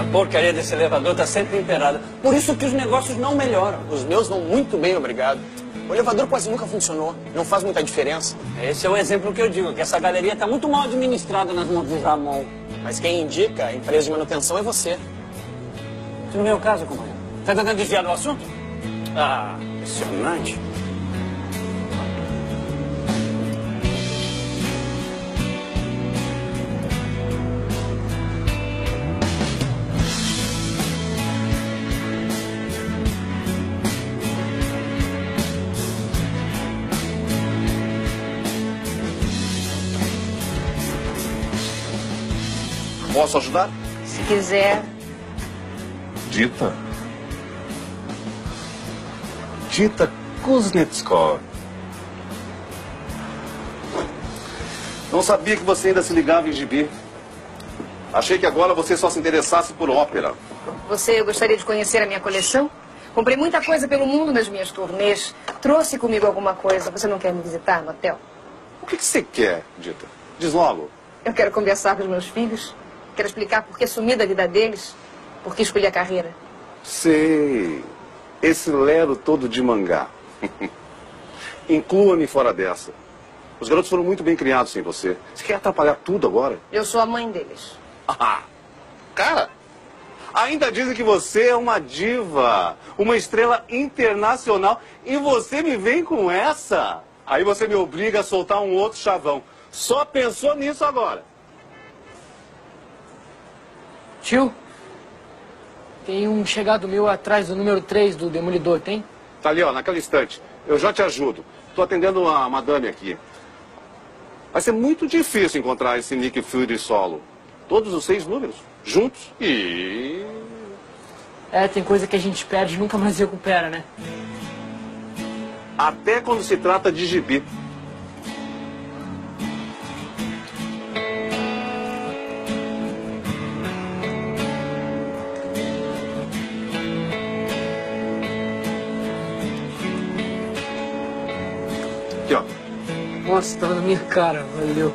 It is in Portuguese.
Essa porcaria desse elevador tá sempre emperada. Por isso que os negócios não melhoram. Os meus vão muito bem, obrigado. O elevador quase nunca funcionou. Não faz muita diferença. Esse é o exemplo que eu digo, que essa galeria tá muito mal administrada nas mãos do Ramon. Mas quem indica a empresa de manutenção é você. Isso não é o caso, companheiro. Tá tentando desviar do assunto? Ah, impressionante. Posso ajudar? Se quiser. Dita. Dita Kuznetskov. Não sabia que você ainda se ligava em gibi. Achei que agora você só se interessasse por ópera. Você gostaria de conhecer a minha coleção? Comprei muita coisa pelo mundo nas minhas turnês. Trouxe comigo alguma coisa. Você não quer me visitar no hotel? O que, que você quer, Dita? Diz logo. Eu quero conversar com os meus filhos. Quero explicar por que sumi da vida deles. Por que escolhi a carreira. Sei. Esse lero todo de mangá. Inclua-me fora dessa. Os garotos foram muito bem criados sem você. Você quer atrapalhar tudo agora? Eu sou a mãe deles. Ah, cara, ainda dizem que você é uma diva, uma estrela internacional, e você me vem com essa? Aí você me obriga a soltar um outro chavão. Só pensou nisso agora. Tio, tem um chegado meu atrás do número 3 do Demolidor, tem? Tá ali, ó, naquele instante. Eu já te ajudo. Tô atendendo a madame aqui. Vai ser muito difícil encontrar esse Nick Fury solo. Todos os seis números, juntos e... É, tem coisa que a gente perde e nunca mais recupera, né? Até quando se trata de gibi. Aqui, ó. Nossa, tava na minha cara, valeu.